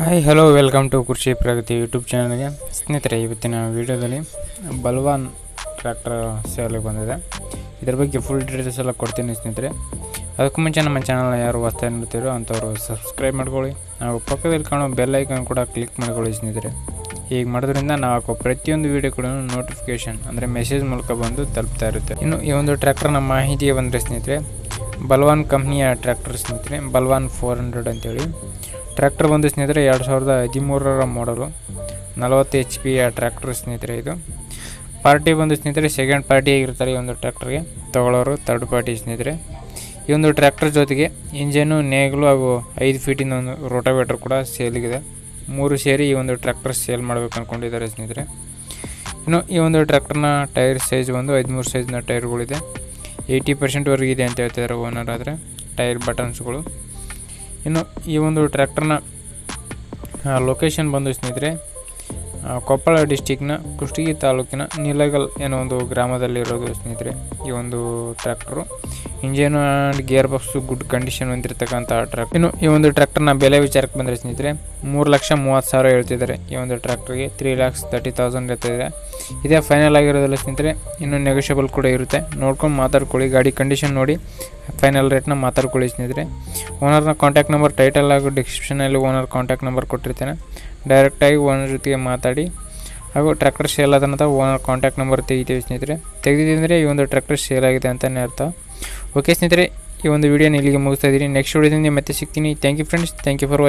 Hi hello welcome to ಕೃಷಿ ಪ್ರಗತಿ YouTube ಚಾನಲ್ಗೆ ಸ್ನೇಹಿತರೆ, ಇವತ್ತಿನ ವಿಡಿಯೋದಲ್ಲಿ ಬಲ್ವಾನ್ ಟ್ರ್ಯಾಕ್ಟರ್ ಸೇಲಿಗೆ ಬಂದಿದೆ. ಇದ್ರ ಬಗ್ಗೆ ಫುಲ್ ಡೀಟೇಲ್ಸ್ ಎಲ್ಲ ಕೊಡ್ತೀನಿ ಸ್ನೇಹಿತರೆ. ಅದಕ್ಕೂ ಮುಂಚೆ ನಮ್ಮ ಚಾನಲ್ನ ಯಾರು ಹೊಸ್ತಾ ನೋಡ್ತೀರೋ ಅಂಥವ್ರು ಸಬ್ಸ್ಕ್ರೈಬ್ ಮಾಡ್ಕೊಳ್ಳಿ. ನಾವು ಪಕ್ಕದಲ್ಲಿ ಕಾಣೋ ಬೆಲ್ ಐಕನ್ ಕೂಡ ಕ್ಲಿಕ್ ಮಾಡ್ಕೊಳ್ಳಿ ಸ್ನೇಹಿತರೆ. ಹೀಗೆ ಮಾಡೋದ್ರಿಂದ ನಾವು ಹಾಕೋ ಪ್ರತಿಯೊಂದು ವೀಡಿಯೋ ಕೂಡ ನೋಟಿಫಿಕೇಶನ್ ಅಂದರೆ ಮೆಸೇಜ್ ಮೂಲಕ ಬಂದು ತಲುಪ್ತಾ ಇರುತ್ತೆ. ಇನ್ನು ಈ ಒಂದು ಟ್ರ್ಯಾಕ್ಟರ್ನ ಮಾಹಿತಿಗೆ ಬಂದರೆ ಸ್ನೇಹಿತರೆ, ಬಲ್ವಾನ್ ಕಂಪ್ನಿಯ ಟ್ರ್ಯಾಕ್ಟರ್ ಸ್ನೇಹಿತರೆ, ಬಲ್ವಾನ್ ಫೋರ್ ಹಂಡ್ರೆಡ್ ಅಂತೇಳಿ. ಟ್ರ್ಯಾಕ್ಟರ್ ಬಂದು ಸ್ನೇಹಿತರೆ ಎರಡು ಸಾವಿರದ ಹದಿಮೂರರ ಮಾಡಲು ನಲವತ್ತು ಎಚ್ ಪಿಯ ಟ್ರ್ಯಾಕ್ಟರ್ ಸ್ನೇಹಿತರೆ ಇದು. ಪಾರ್ಟಿ ಬಂದು ಸ್ನೇಹಿತರೆ ಸೆಕೆಂಡ್ ಪಾರ್ಟಿ ಆಗಿರ್ತಾರೆ ಈ ಒಂದು ಟ್ರ್ಯಾಕ್ಟರ್ಗೆ ತಗೊಳ್ಳೋರು ತರ್ಡ್ ಪಾರ್ಟಿ ಸ್ನೇಹಿತರೆ. ಈ ಒಂದು ಟ್ರ್ಯಾಕ್ಟರ್ ಜೊತೆಗೆ ಇಂಜನು ನೇಗಲು ಹಾಗೂ ಐದು ಫೀಟಿನ ಒಂದು ರೋಟಾವೇಟರ್ ಕೂಡ ಸೇಲಿಗಿದೆ ಮೂರು ಸೇರಿ ಈ ಒಂದು ಟ್ರ್ಯಾಕ್ಟರ್ ಸೇಲ್ ಮಾಡಬೇಕು ಅಂದ್ಕೊಂಡಿದ್ದಾರೆ ಸ್ನೇಹಿತರೆ. ಇನ್ನು ಈ ಒಂದು ಟ್ರ್ಯಾಕ್ಟರ್ನ ಟೈರ್ ಸೈಜ್ ಬಂದು ಹದಿಮೂರು ಸೈಜ್ನ ಟೈರ್ಗಳಿದೆ ಏಯ್ಟಿ ಪರ್ಸೆಂಟ್ವರೆಗಿದೆ ಅಂತ ಹೇಳ್ತಿದ್ದಾರೆ ಓನರ್ ಆದರೆ. ಟೈರ್ ಬಟನ್ಸ್ಗಳು ಇನ್ನು ಈ ಒಂದು ಟ್ರ್ಯಾಕ್ಟರ್ನ ಲೊಕೇಶನ್ ಬಂದು ಸ್ನೇಹಿತರೆ ಕೊಪ್ಪಳ ಡಿಸ್ಟಿಕ್ನ ಕುಷ್ಟಗಿ ತಾಲೂಕಿನ ನೀಲಗಲ್ ಏನೋ ಒಂದು ಗ್ರಾಮದಲ್ಲಿರೋದು ಸ್ನೇಹಿತರೆ, ಈ ಒಂದು tractor engine and gear box good condition ಹೊಂದಿರತಕ್ಕಂಥ ಟ್ರ್ಯಾಕ್ಟರ್ ಇನ್ನು ಈ ಒಂದು ಟ್ರ್ಯಾಕ್ಟರ್ನ ಬೆಲೆ ವಿಚಾರಕ್ಕೆ ಬಂದರೆ ಸ್ನೇಹಿತರೆ, ಮೂರು ಲಕ್ಷ ಮೂವತ್ತು ಸಾವಿರ ಹೇಳ್ತಿದ್ದಾರೆ ಈ ಒಂದು ಟ್ರ್ಯಾಕ್ಟರ್ಗೆ ತ್ರೀ ಲ್ಯಾಕ್ಸ್ ತರ್ಟಿ ತೌಸಂಡ್ ಇರ್ತಿದೆ ಇದೇ ಫೈನಲ್ ಆಗಿರೋದಿಲ್ಲ ಸ್ನೇಹಿತರೆ, ಇನ್ನು ನೆಗೋಷಿಯಬಲ್ ಕೂಡ ಇರುತ್ತೆ. ನೋಡ್ಕೊಂಡು ಮಾತಾಡ್ಕೊಳ್ಳಿ, ಗಾಡಿ ಕಂಡೀಷನ್ ನೋಡಿ ಫೈನಲ್ ರೇಟ್ನ ಮಾತಾಡ್ಕೊಳ್ಳಿ ಸ್ನೇಹಿತರೆ. ಓನರ್ನ ಕಾಂಟ್ಯಾಕ್ಟ್ ನಂಬರ್ ಟೈಟಲ್ ಹಾಗೂ ಡಿಸ್ಕ್ರಿಪ್ಷನಲ್ಲಿ ಓನರ್ ಕಾಂಟ್ಯಾಕ್ಟ್ ನಂಬರ್ ಕೊಟ್ಟಿರ್ತೇನೆ. ಡೈರೆಕ್ಟಾಗಿ ಓನರ್ ಜೊತೆಗೆ ಮಾತಾಡಿ, ಹಾಗೂ ಟ್ರ್ಯಾಕ್ಟರ್ ಸೇಲ್ ಆದಂಥ ಓನರ್ ಕಾಂಟ್ಯಾಕ್ಟ್ ನಂಬರ್ ತೆಗಿತೀವಿ ಸ್ನೇಹಿತರೆ. ತೆಗೆದಿದ್ದರೆ ಈ ಒಂದು ಟ್ರ್ಯಾಕ್ಟರ್ ಸೇಲ್ ಆಗಿದೆ ಅಂತಲೇ ಅರ್ಥ. ಓಕೆ ಸ್ನೇಹಿತರೆ, ಈ ಒಂದು ವಿಡಿಯೋನ ಇಲ್ಲಿಗೆ ಮುಗಿಸ್ತಾ ಇದ್ದೀನಿ. ನೆಕ್ಸ್ಟ್ ವಿಡಿಯೋದಿಂದ ಮತ್ತೆ ಸಿಗ್ತೀನಿ. Thank you friends thank you for watching